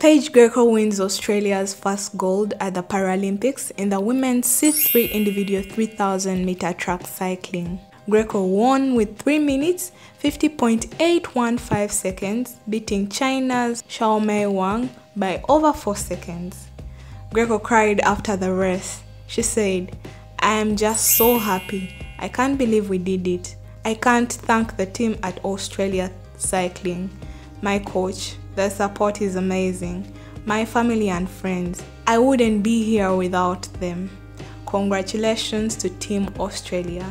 Paige Greco wins Australia's first gold at the Paralympics in the women's C3 individual 3000 meter track cycling. Greco won with 3 minutes 50.815 seconds, beating China's Xiaomei Wang by over 4 seconds. Greco cried after the race. She said, I am just so happy. I can't believe we did it. I can't thank the team at Australia Cycling, my coach, the support is amazing. My family and friends. I wouldn't be here without them. Congratulations to Team Australia.